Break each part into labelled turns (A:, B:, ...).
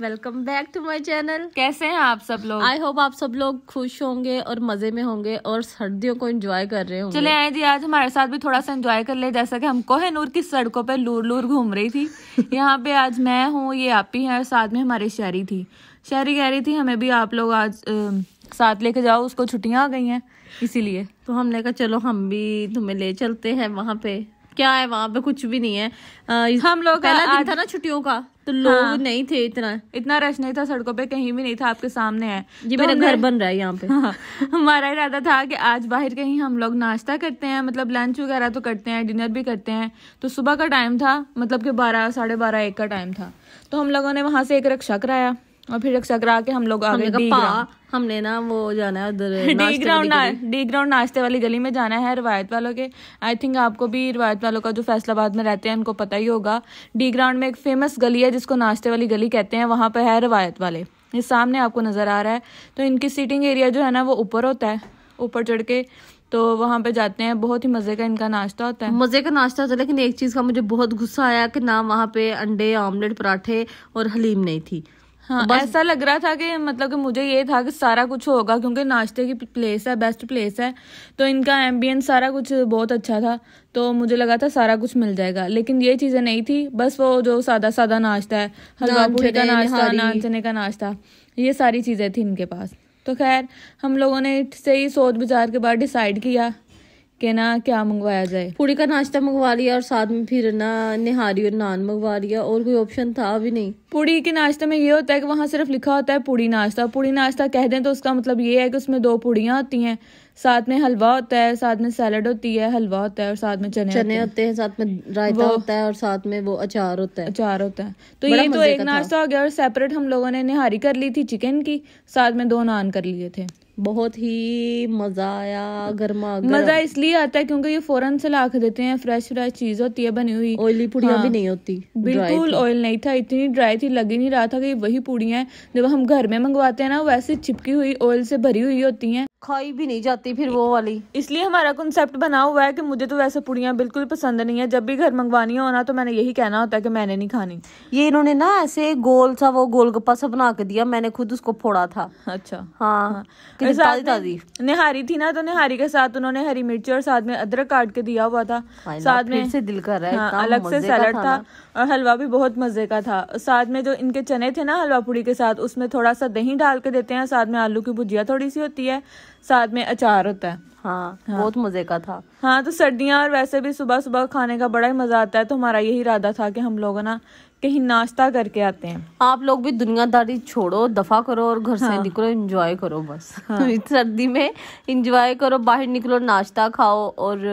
A: Welcome
B: back to my channel
A: कैसे हैं आप सब लोग?
B: आई होप आप सब लोग खुश होंगे और मज़े में होंगे और सर्दियों को एंजॉय कर रहे होंगे।
A: चले आए जी आज हमारे साथ भी थोड़ा सा एंजॉय कर ले जैसा कि हम कोहे नूर की सड़कों पे लूर लूर घूम रही थी। यहाँ पे आज मैं हूँ ये आप ही है और साथ में हमारी शहरी थी। शहरी कह रही थी हमें भी आप लोग आज अ, साथ लेके जाओ उसको छुट्टियाँ आ गई हैं। इसीलिए।
B: तो हमने कहा चलो हम भी तुम्हें ले चलते हैं वहाँ पे। क्या है वहाँ पे? कुछ भी नहीं है। अ,
A: हम लोग
B: पहला दिन था ना छुट्टियों का। तो लोग
A: हाँ।
B: नहीं थे इतना।
A: इतना रश नहीं था सड़कों पे कहीं भी नहीं था आपके सामने है।
B: ये
A: तो
B: मेरा घर बन रहा है यहाँ पे।
A: हाँ, हमारा इरादा था कि आज बाहर कहीं हम लोग नाश्ता करते हैं मतलब लंच वगैरह तो करते हैं डिनर भी करते हैं। तो सुबह का टाइम था मतलब कि बारह साढ़े बारह एक का टाइम था। तो हम लोगों ने वहाँ से एक रक्षा कराया। और फिर रिक्शा करा के हम लोग ग्राउंड
B: पा हमने ना वो जाना है उधर
A: डी ग्राउंड डी ग्राउंड नाश्ते वाली गली में जाना है रिवायत वालों के। आई थिंक आपको भी रिवायत वालों का जो फैसलाबाद में रहते हैं उनको पता ही होगा। डी ग्राउंड में एक फ़ेमस गली है जिसको नाश्ते वाली गली कहते हैं वहाँ पे है रिवायत वाले। ये सामने आपको नज़र आ रहा है। तो इनकी सीटिंग एरिया जो है ना वो ऊपर होता है ऊपर चढ़ के। तो वहाँ पे जाते हैं बहुत ही मज़े का इनका नाश्ता होता है।
B: मज़े का नाश्ता होता है लेकिन एक चीज़ का मुझे बहुत गुस्सा आया कि ना वहाँ पे अंडे ऑमलेट पराठे और हलीम नहीं थी।
A: हाँ ऐसा लग रहा था कि मतलब कि मुझे ये था कि सारा कुछ होगा क्योंकि नाश्ते की प्लेस है बेस्ट प्लेस है। तो इनका एम्बियंस सारा कुछ बहुत अच्छा था तो मुझे लगा था सारा कुछ मिल जाएगा। लेकिन ये चीज़ें नहीं थी बस वो जो सादा सादा नाश्ता है हलवा पूरी का नाश्ता नाचने का नाश्ता ये सारी चीज़ें थी इनके पास। तो खैर हम लोगों ने से ही सोच विचार के बाद डिसाइड किया कि ना क्या मंगवाया जाए।
B: पूड़ी का नाश्ता मंगवा लिया और साथ में फिर ना निहारी और नान मंगवा लिया और कोई ऑप्शन था भी नहीं।
A: पूड़ी के नाश्ते में ये होता है कि वहाँ सिर्फ़ लिखा होता है पूड़ी नाश्ता। पूड़ी नाश्ता कह दें तो उसका मतलब ये है कि उसमें दो पूड़ियाँ होती हैं। साथ में हलवा होता है साथ में सैलड होती है हलवा होता है और साथ में चने
B: चने होते हैं। साथ में रायता होता है और साथ में वो अचार होता है।
A: अचार होता है। तो ये तो एक नाश्ता हो गया और सेपरेट हम लोगों ने निहारी कर ली थी चिकन की साथ में दो नान कर लिए थे।
B: बहुत ही मज़ा आया गर्मा गर्म।
A: मज़ा इसलिए आता है क्योंकि ये फ़ौरन से ला के देते हैं फ्रेश फ्रेश चीज़ होती है बनी हुई।
B: ऑयली पुड़िया
A: हाँ।
B: भी नहीं होती
A: बिल्कुल ऑयल नहीं था इतनी ड्राई थी लग ही नहीं रहा था कि वही पूड़ियाँ हैं। जब हम घर में मंगवाते हैं ना वैसे चिपकी हुई ऑयल से भरी हुई होती हैं।
B: खाई भी नहीं जाती फिर वो वाली।
A: इसलिए हमारा कॉन्सेप्ट बना हुआ है कि मुझे तो वैसे पुड़ियाँ बिल्कुल पसंद नहीं है। जब भी घर मंगवानी हो ना तो मैंने यही कहना होता है कि मैंने नहीं खानी।
B: ये इन्होंने ना ऐसे गोल सा वो गोलगप्पा सा बना के दिया मैंने खुद उसको फोड़ा था।
A: अच्छा।
B: हाँ।
A: और साथ
B: ताजी ताजी
A: निहारी थी ना तो निहारी के साथ उन्होंने हरी मिर्ची और साथ में अदरक काट के दिया हुआ था। साथ में
B: से दिल कर रहा है
A: हाँ, अलग से सैलड
B: था
A: था और हलवा भी बहुत मज़े का था। साथ में जो इनके चने थे ना हलवा पूड़ी के साथ उसमें थोड़ा सा दही डाल के देते हैं। साथ में आलू की भुजिया थोड़ी सी होती है साथ में अचार होता है।
B: हाँ, हाँ। बहुत मज़े का था।
A: हाँ तो सर्दियाँ और वैसे भी सुबह सुबह खाने का बड़ा ही मज़ा आता है। तो हमारा यही इरादा था कि हम लोग ना कहीं नाश्ता करके आते हैं।
B: आप लोग भी दुनियादारी छोड़ो दफ़ा करो और घर हाँ। से निकलो एंजॉय करो बस। इस सर्दी में एंजॉय करो बाहर निकलो नाश्ता खाओ और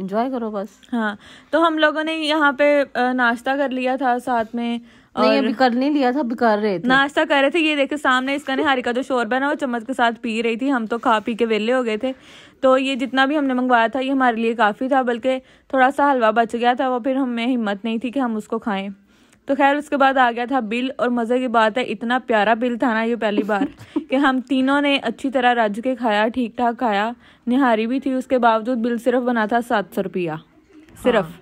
B: एंजॉय करो बस।
A: हाँ तो हम लोगों ने यहाँ पे नाश्ता कर लिया था साथ में
B: नहीं अभी कर नहीं लिया था अभी कर रहे थे।
A: नाश्ता कर रहे थे ये देखे सामने इसका निहारी का जो शोरबा है ना वो चम्मच के साथ पी रही थी हम तो खा पी के वेले हो गए थे। तो ये जितना भी हमने मंगवाया था ये हमारे लिए काफ़ी था बल्कि थोड़ा सा हलवा बच गया था वो फिर हमें हिम्मत नहीं थी कि हम उसको खाएँ। तो खैर उसके बाद आ गया था बिल और मज़े की बात है इतना प्यारा बिल था ना ये पहली बार कि हम तीनों ने अच्छी तरह रज के खाया ठीक ठाक खाया। निहारी भी थी उसके बावजूद बिल सिर्फ़ बना था सात सौ रुपया सिर्फ़।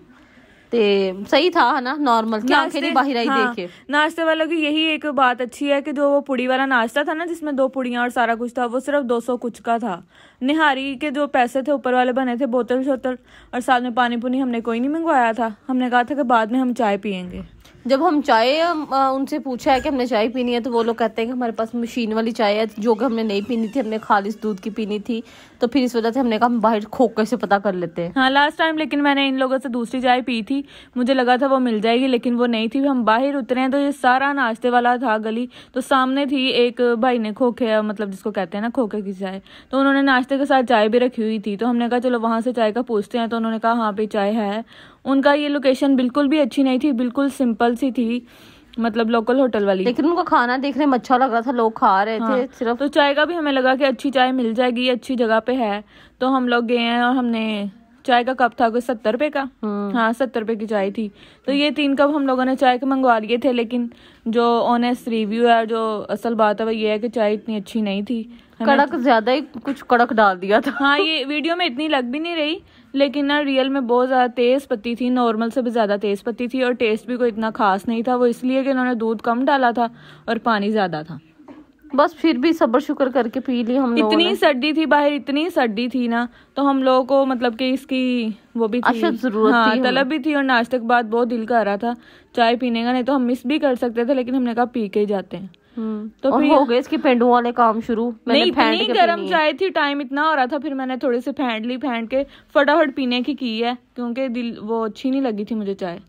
B: ते सही था है ना? नॉर्मल क्या आँखें नहीं बाहर आई
A: हाँ,
B: देखे।
A: नाश्ते वालों की यही एक बात अच्छी है कि जो वो पुड़ी वाला नाश्ता था ना जिसमें दो पुड़ियाँ और सारा कुछ था वो सिर्फ़ दो सौ कुछ का था। निहारी के जो पैसे थे ऊपर वाले बने थे बोतल शोतल और साथ में पानी पुनी हमने कोई नहीं मंगवाया था। हमने कहा था कि बाद में हम चाय पियेंगे।
B: जब हम चाय उनसे पूछा है कि हमने चाय पीनी है तो वो लोग कहते हैं कि हमारे पास मशीन वाली चाय है, जो कि हमने नहीं पीनी थी, हमने खालिस दूध की पीनी थी। तो फिर इस वजह से हमने कहा, हम बाहर खोखे से पता कर लेते हैं?
A: हाँ लास्ट टाइम लेकिन मैंने इन लोगों से दूसरी चाय पी थी। मुझे लगा था वो मिल जाएगी, लेकिन वो नहीं थी। हम बाहर उतरे हैं तो ये सारा नाश्ते वाला था गली। तो सामने थी एक भाई ने खोखे मतलब जिसको कहते हैं ना, खोखे की चाय। तो उन्होंने नाश्ते के साथ चाय भी रखी हुई थी। तो हमने कहा, चलो वहाँ से चाय का पूछते हैं। तो उन्होंने कहा हाँ पे चाय है। उनका ये लोकेशन बिल्कुल भी अच्छी नहीं थी बिल्कुल सिंपल सी थी मतलब लोकल होटल वाली।
B: लेकिन उनका खाना देखने में अच्छा लग रहा था लोग खा रहे थे
A: हाँ,
B: सिर्फ़
A: तो चाय का भी हमें लगा कि अच्छी चाय मिल जाएगी अच्छी जगह पे है। तो हम लोग गए हैं और हमने चाय का कप था कोई सत्तर रुपए का?
B: हम्म।
A: हाँ सत्तर रुपए की चाय थी। तो ये तीन कप हम लोगों ने चाय के मंगवा लिए थे लेकिन जो ऑनेस्ट रिव्यू है जो असल बात है वो ये है कि चाय इतनी अच्छी नहीं थी।
B: कड़क ज़्यादा ही कुछ कड़क डाल दिया था।
A: हाँ ये वीडियो में इतनी लग भी नहीं रही लेकिन ना रियल में बहुत ज़्यादा तेज़ पत्ती थी नॉर्मल से भी ज़्यादा तेज़ पत्ती थी और टेस्ट भी कोई इतना खास नहीं था वो इसलिए कि उन्होंने दूध कम डाला था और पानी ज़्यादा था।
B: बस फिर भी सब्र शुक्र करके पी ली हम
A: इतनी सर्दी थी बाहर इतनी सर्दी थी ना तो हम लोगों को मतलब कि इसकी वो भी थी।
B: ज़रूरत
A: हाँ
B: थी
A: तलब भी थी और नाश्ते के बाद बहुत दिल कर रहा था चाय पीने का नहीं तो हम मिस भी कर सकते थे लेकिन हमने कहा पी के ही जाते हैं। तो
B: और
A: फिर-
B: हो गए इसके पेंडू वाले काम शुरू। मैंने
A: नहीं इतनी गर्म चाय थी टाइम इतना हो रहा था फिर मैंने थोड़े से फेंट ली फेंट के फटाफट पीने की की है क्योंकि दिल वो अच्छी नहीं लगी थी मुझे चाय।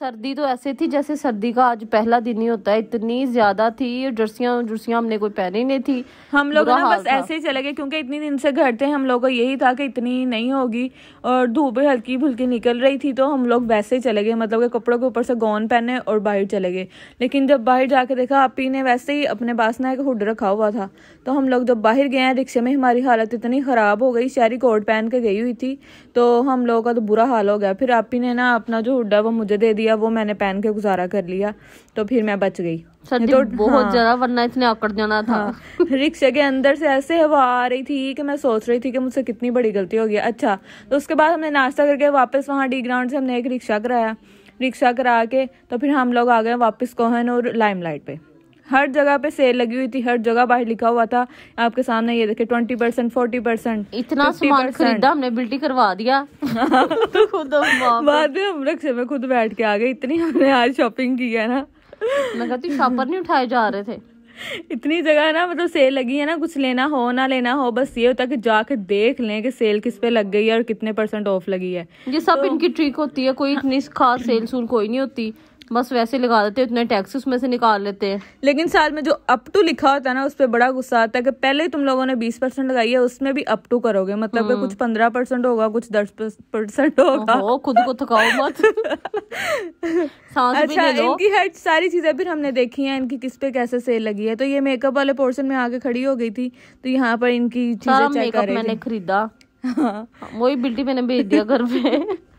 B: सर्दी तो ऐसे थी जैसे सर्दी का आज पहला दिन ही होता है। इतनी ज़्यादा थी जर्सियाँ जर्सियाँ हमने कोई पहनी नहीं थी।
A: हम लोग ना बस ऐसे ही चले गए क्योंकि इतनी दिन से घर थे हम लोग को यही था कि इतनी नहीं होगी और धूप हल्की फुल्की निकल रही थी तो हम लोग वैसे ही चले गए मतलब के कपड़ों के ऊपर से गौन पहने और बाहर चले गए। लेकिन जब बाहर जाके देखा आपी ने वैसे ही अपने पास ना एक हुड रखा हुआ था तो हम लोग जब बाहर गए हैं रिक्शे में हमारी हालत इतनी ख़राब हो गई शारी कोट पहन के गई हुई थी तो हम लोगों का तो बुरा हाल हो गया। फिर आपी ने ना अपना जो हुड है वो मुझे दे दिया वो मैंने पहन के गुजारा कर लिया तो फिर मैं बच गई।
B: सर्दी
A: तो-
B: बहुत
A: हाँ।
B: ज़्यादा वरना इतने आकड़ जाना था।
A: हाँ। रिक्शे के अंदर से ऐसे हवा आ रही थी कि मैं सोच रही थी कि मुझसे कितनी बड़ी गलती हो गई अच्छा तो उसके बाद हमने नाश्ता करके वापस वहाँ डी ग्राउंड से हमने एक रिक्शा कराया। रिक्शा करा के तो फिर हम लोग आ गए वापस कोहन और लाइमलाइट पे। हर जगह पे सेल लगी हुई थी हर जगह बाहर लिखा हुआ था। आपके सामने ये देखे ट्वेंटी परसेंट फोर्टी परसेंट
B: इतना सामान खरीदा हमने बिल्टी करवा दिया। तो खुद
A: बाद में हम रिक्शे में खुद बैठ के आ गए इतनी हमने आज शॉपिंग की है ना।
B: मैं कहती शॉपर नहीं उठाए जा रहे थे।
A: इतनी जगह ना मतलब सेल लगी है ना कुछ लेना हो ना लेना हो बस ये होता है कि जाके देख लें कि सेल किस पे लग गई है और कितने परसेंट ऑफ़ लगी है।
B: ये सब तो, इनकी ट्रिक होती है कोई इतनी खास सेल सूल कोई नहीं होती। बस वैसे लगा देते हैं, उतने टैक्स उसमें से निकाल लेते हैं।
A: लेकिन साथ में जो अप टू लिखा होता है ना उस पर बड़ा गुस्सा आता है कि पहले ही तुम लोगों ने बीस परसेंट लगाई है उसमें भी अप टू करोगे। मतलब कि कुछ पंद्रह परसेंट होगा कुछ दस परसेंट होगा।
B: खुद को थकाओ मत। सांस
A: अच्छा इनकी हर सारी चीज़ें फिर हमने देखी हैं इनकी किस पे कैसे सेल लगी है। तो ये मेकअप वाले पोर्शन में आके खड़ी हो गई थी तो यहाँ पर इनकी चीज़ें चेक कर रही
B: मैंने खरीदा।
A: हाँ।
B: वही बिल्टी मैंने भेज दिया घर पे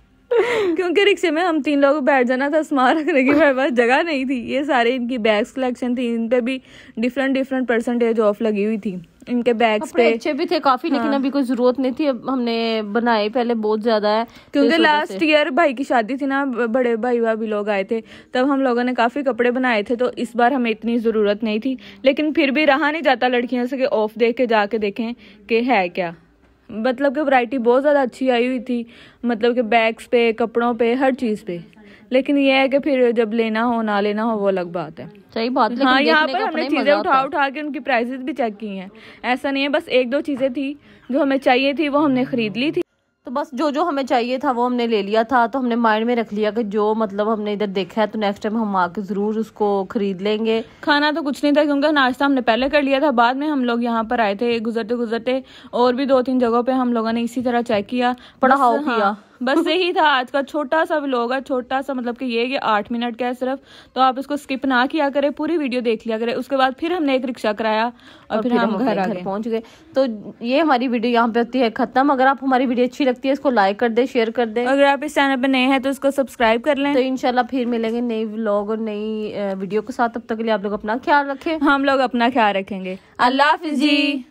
A: क्योंकि रिक्शे में हम तीन लोग बैठ जाना था सामान रखने की मेरे पास जगह नहीं थी। ये सारे इनकी बैग्स कलेक्शन थी इन पे भी डिफरेंट डिफरेंट परसेंटेज ऑफ़ लगी हुई थी। इनके बैग्स पे
B: अच्छे भी थे काफ़ी
A: हाँ। लेकिन।
B: अभी कोई ज़रूरत नहीं थी। अब हमने बनाए पहले बहुत ज़्यादा है
A: क्योंकि लास्ट ईयर भाई की शादी थी ना बड़े भाई भाभी लोग आए थे तब हम लोगों ने काफ़ी कपड़े बनाए थे तो इस बार हमें इतनी ज़रूरत नहीं थी। लेकिन फिर भी रहा नहीं जाता लड़कियों से कि ऑफ़ देख के जाके देखें कि है क्या। मतलब कि वैरायटी बहुत ज़्यादा अच्छी आई हुई थी। मतलब कि बैग्स पे कपड़ों पे हर चीज़ पे। लेकिन ये है कि फिर जब लेना हो ना लेना हो वो अलग बात है।
B: सही बात है,
A: हाँ यहाँ पर हमने चीज़ें उठा उठा के उनकी प्राइसेस भी चेक की हैं। ऐसा नहीं है बस एक दो चीज़ें थी जो हमें चाहिए थी वो हमने खरीद ली थी।
B: बस जो जो हमें चाहिए था वो हमने ले लिया था। तो हमने माइंड में रख लिया कि जो मतलब हमने इधर देखा है तो नेक्स्ट टाइम हम आके ज़रूर उसको खरीद लेंगे।
A: खाना तो कुछ नहीं था क्योंकि नाश्ता हमने पहले कर लिया था। बाद में हम लोग यहाँ पर आए थे गुजरते गुजरते और भी दो तीन जगहों पे हम लोगों ने इसी तरह चेक किया। पढ़ाओ
B: किया।
A: बस यही था आज का छोटा सा व्लॉग है छोटा सा मतलब कि ये कि आठ मिनट का है सिर्फ़। तो आप इसको स्किप ना किया करें पूरी वीडियो देख लिया करें। उसके बाद फिर हमने एक रिक्शा कराया और, फिर हम घर
B: घर पहुँच गए। तो ये हमारी वीडियो यहाँ पे होती है खत्म। अगर आप हमारी वीडियो अच्छी लगती है इसको लाइक कर दे शेयर कर दे।
A: अगर आप इस चैनल पे नए हैं तो इसको सब्सक्राइब कर लें।
B: तो इनशाला फिर मिलेंगे नई व्लॉग और नई वीडियो के साथ। तब तक के लिए आप लोग अपना ख्याल रखें।
A: हम लोग अपना ख्याल रखेंगे। अल्लाह हाफिज जी।